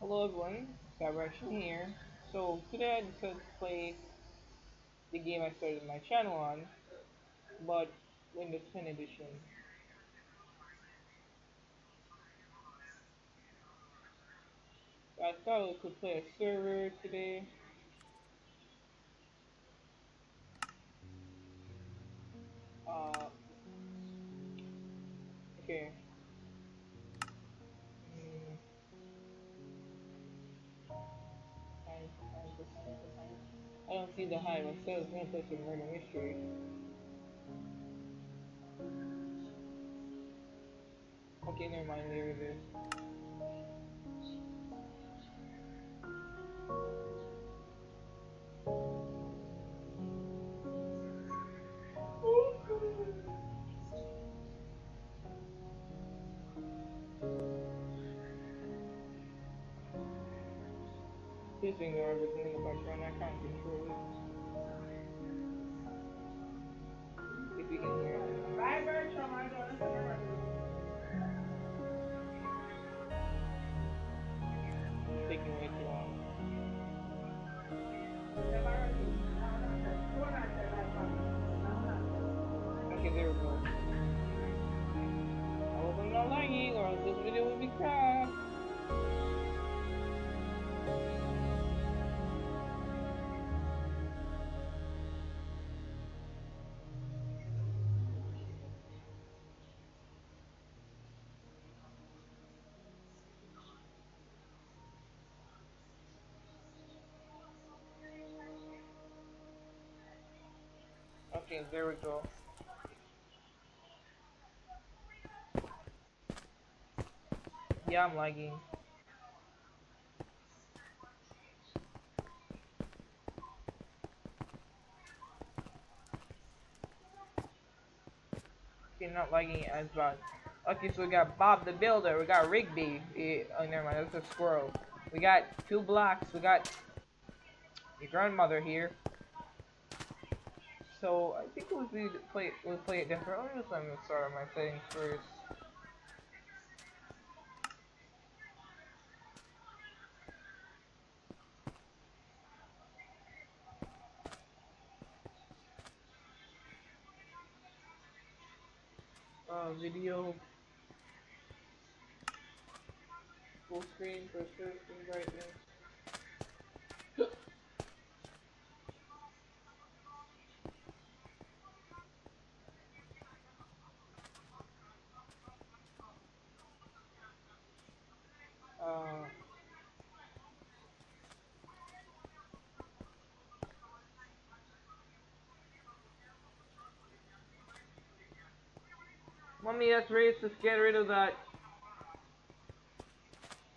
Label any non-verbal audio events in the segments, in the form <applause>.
Hello everyone, Vibration here. So today I decided to play the game I started my channel on, but Windows 10 edition. I thought we could play a server today. Uh, okay. I don't see the. Instead, it's gonna play some murder mystery. Okay, never mind. There it is. Please ignore everything the background. I can't control Okay, there we go. Yeah, I'm lagging. Okay, not lagging as bad. Okay, so we got Bob the Builder, we got Rigby. Eh, oh, never mind, that's a squirrel. We got two blocks, we got your grandmother here. So I think we'll be play we'll play it differently. Just let me start on my settings first. Uh, video full screen for certain brightness. Uh, Mommy, that's racist. Get rid of that.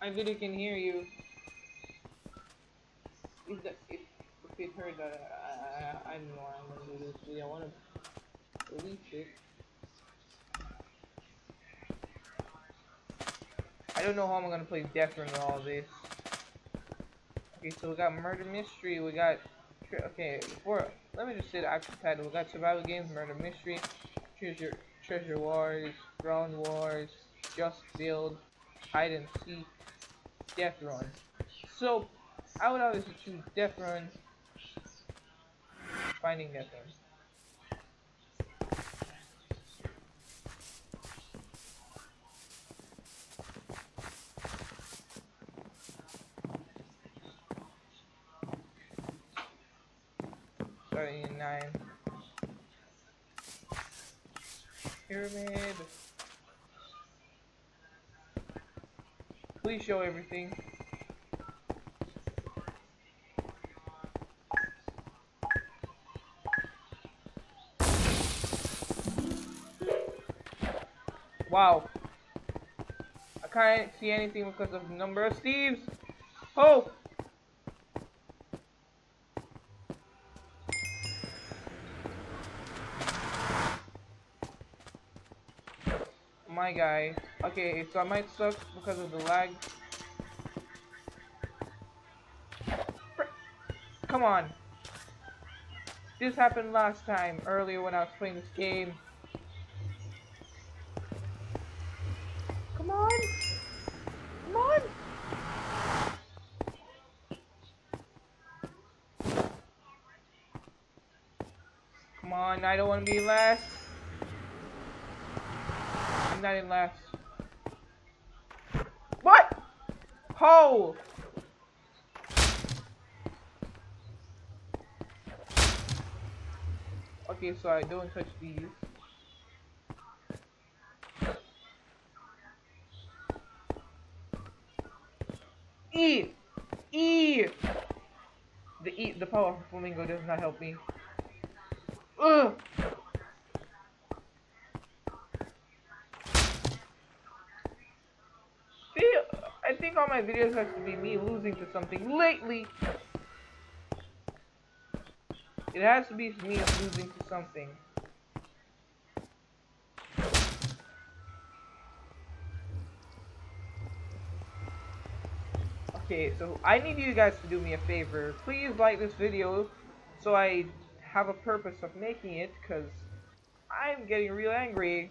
My video can hear you. If, the, if, if it heard that, I, uh, I, I don't know I'm gonna do this video. I wanna release it. I don't know how I'm gonna play Death Run with all this. Okay, so we got Murder Mystery, we got... Okay, before... Let me just say the actual title. We got Survival Games, Murder Mystery, Treasure Treasure Wars, Ground Wars, Just Build, Hide and Seek, Death Run. So, I would obviously choose Death Run, Finding Death Run. Starting in 9. Pyramid. Please show everything. Wow. I can't see anything because of the number of Steves. Oh! my guy. Okay, so I might suck because of the lag. Come on. This happened last time, earlier when I was playing this game. Come on! Come on! Come on, I don't want to be last. I'm not last. What? Ho! Okay, so I don't touch these. E! E! The E, the power of flamingo does not help me. Ugh! See, I think all videos have to be me losing to something lately. It has to be me losing to something. Okay, so I need you guys to do me a favor. Please like this video so I have a purpose of making it, because I'm getting real angry.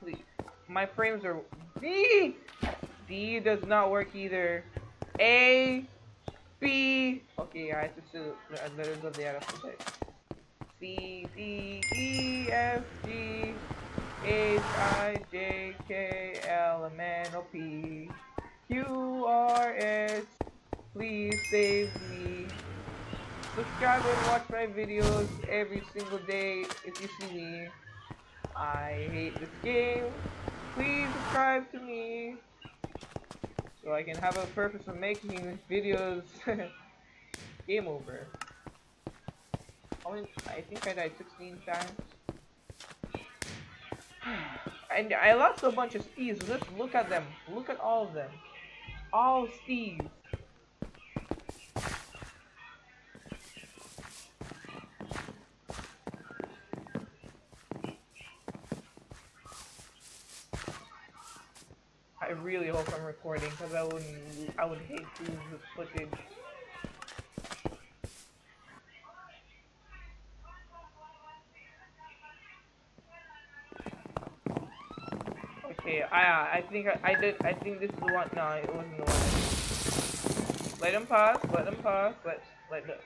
Please. My frames are... D! D does not work either. A, B... Okay, I have to do the letters of the alphabet. C, D, E, F, G, H, I, J, K, L, M, N, O, P, Q, R, S. Please save me. Subscribe and watch my videos every single day if you see me. I hate this game. Please subscribe to me so I can have a purpose of making videos. <laughs> game over. I think I died 16 times. <sighs> And I lost a bunch of Steves. Let's look at them. Look at all of them. All Steves. I really hope I'm recording because I would I would hate to lose this footage. Okay, I I think I, I did I think this is the one. No, it wasn't the one. Let him pass. Let him pass. Let let the.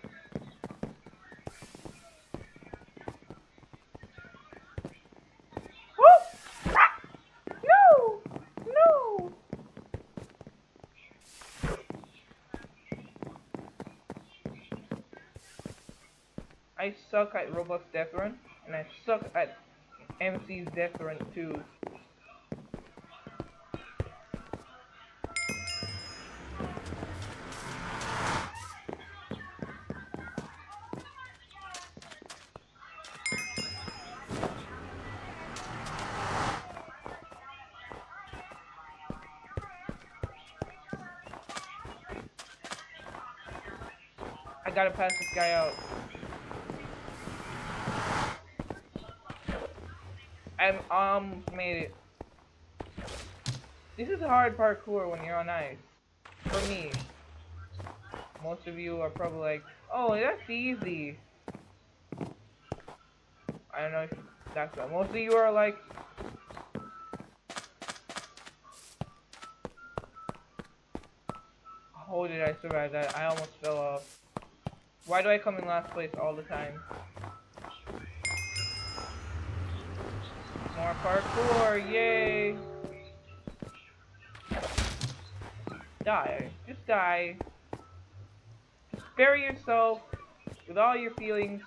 Woo! No! No! I suck at Roblox Death Run, and I suck at MC's Death Run too. I gotta pass this guy out. I'm almost made it. This is hard parkour when you're on ice. For me. Most of you are probably like, oh, that's easy. I don't know if that's what most of you are like. How did I survive that? I almost fell off. Why do I come in last place all the time? More parkour, yay! Die. Just die. Just bury yourself with all your feelings.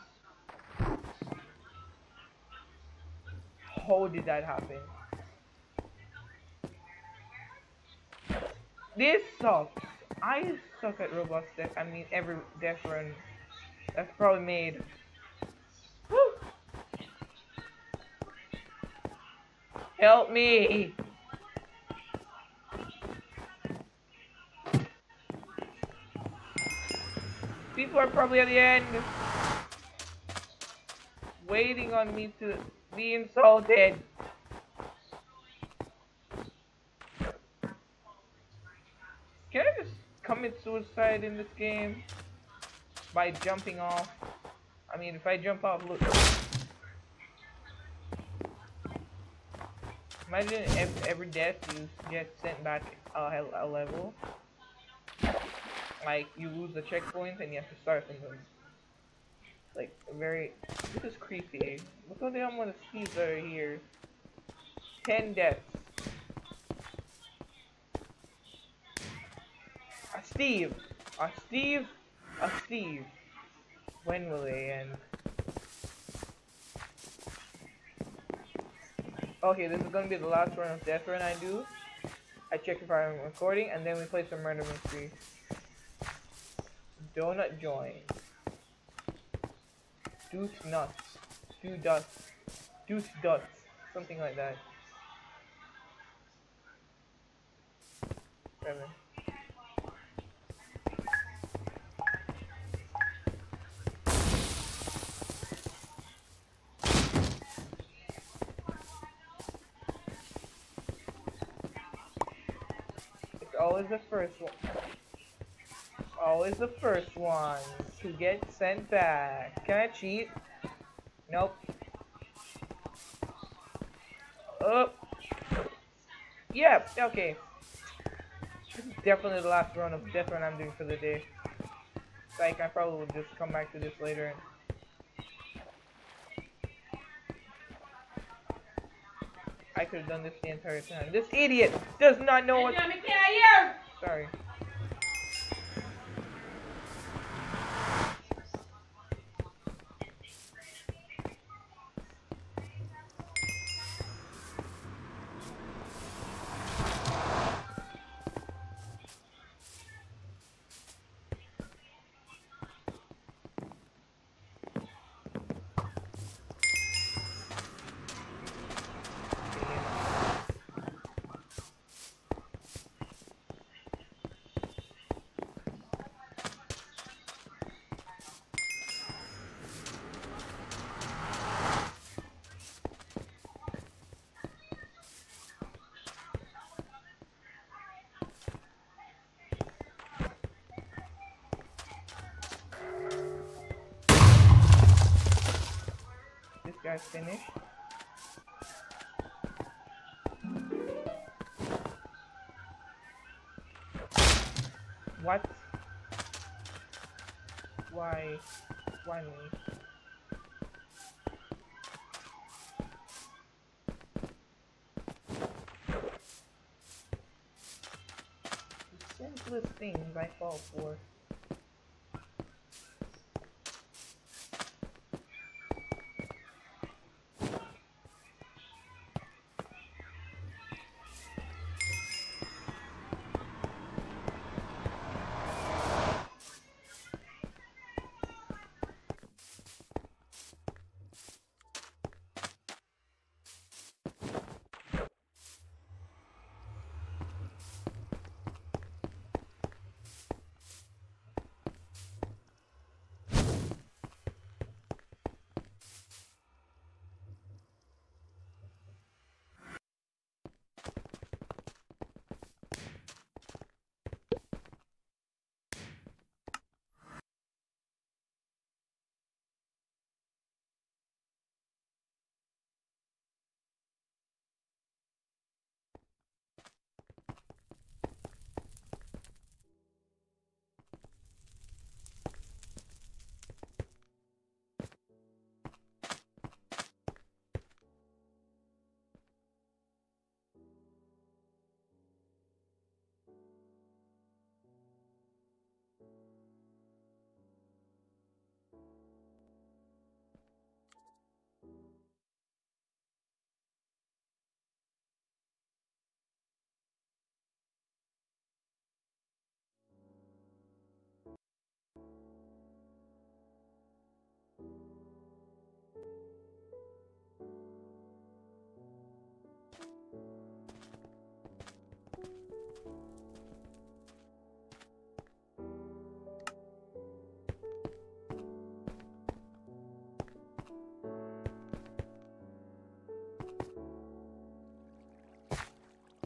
How did that happen? This sucks. I suck at Roblox death. I mean, every death run that's probably made. Help me! People are probably at the end waiting on me to be insulted. Can I just commit suicide in this game by jumping off? I mean, if I jump off, look. Imagine every, every death you get sent back uh, a, a level. Like you lose the checkpoint and you have to start from them. Like very. This is creepy. Look amount of skis that are here. Ten deaths. A Steve. A Steve. A Steve. When will they end? Oh, okay, this is gonna be the last run of Death Run I do. I check if I'm recording, and then we play some Murder Mystery. Donut join. Deuce nuts. Do dust. Deuce dust. Something like that. Seven. The first one. Always the first one to get sent back. Can I cheat? Nope. Oh. Yeah, okay. This is definitely the last run of Death Run I'm doing for the day. Like, I probably will just come back to this later. I could have done this the entire time. This idiot does not know what. Sorry. Guy's finished. What? Why? Why me? The simplest things I fall for.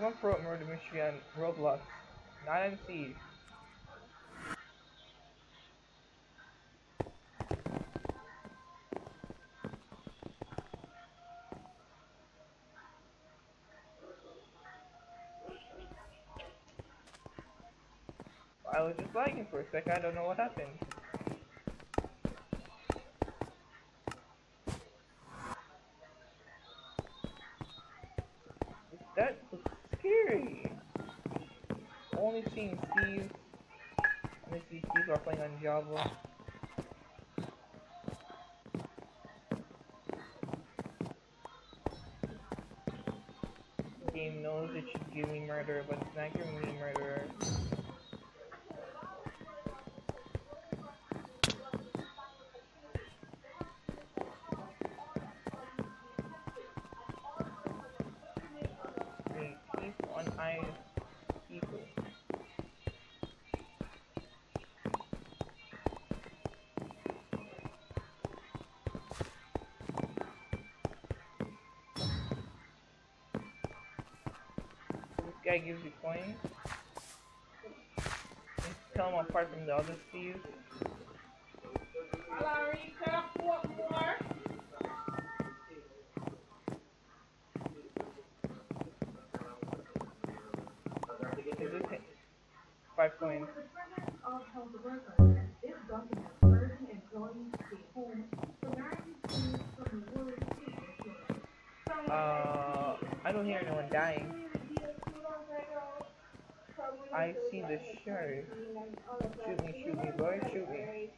I'm throw up Murder Mystery on Roblox, not on. I was just lagging for a sec, I don't know what happened. That was scary. Only seeing Steve. Only see On Java. game knows it should give me murder, but it's not giving me murder. Guy gives you coins. And tell him apart from the other thieves. Is this five coins? Uh, I don't hear anyone dying. I see the shirt. Shoot me, shoot me, boy, shoot me.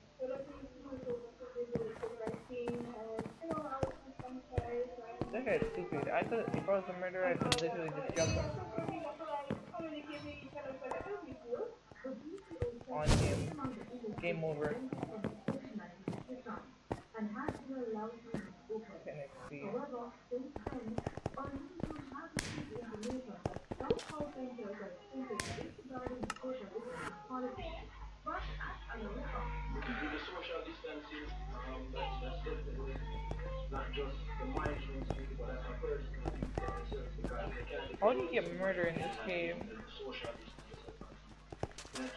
That guy's stupid. I thought if I was a murderer, I'd literally just jump on, on him. Game over. Okay, let's see. How do you get murder in this game?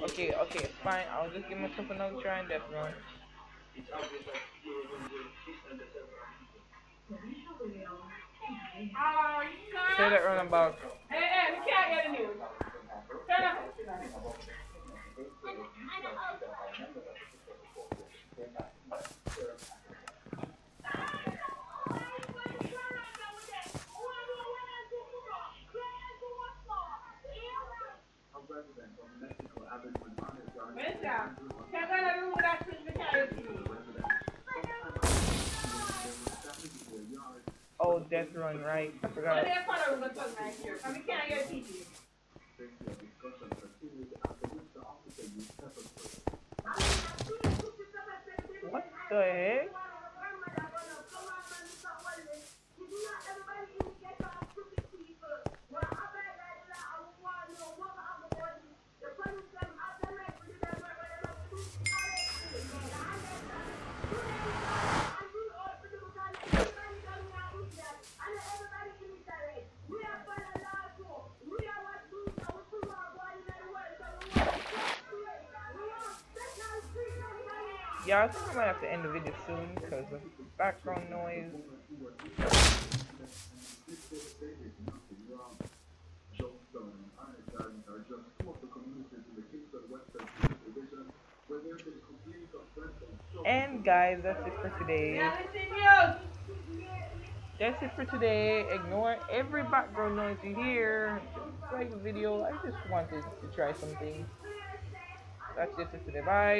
Okay, okay, fine. I'll just give myself another try and death run. Say that run about. Hey, hey, we can't get a news. Turn up. Mister, can't go to the room without switching the carrier TV. Oh, death run, right? I Go forgot. to the front of the room, let's go right here. And we can't get a TV. What the heck? Yeah, I think I might have to end the video soon because of background noise. And guys, that's it for today. That's it for today. Ignore every background noise you hear. Like the video. I just wanted to try something. That's it for today. Bye.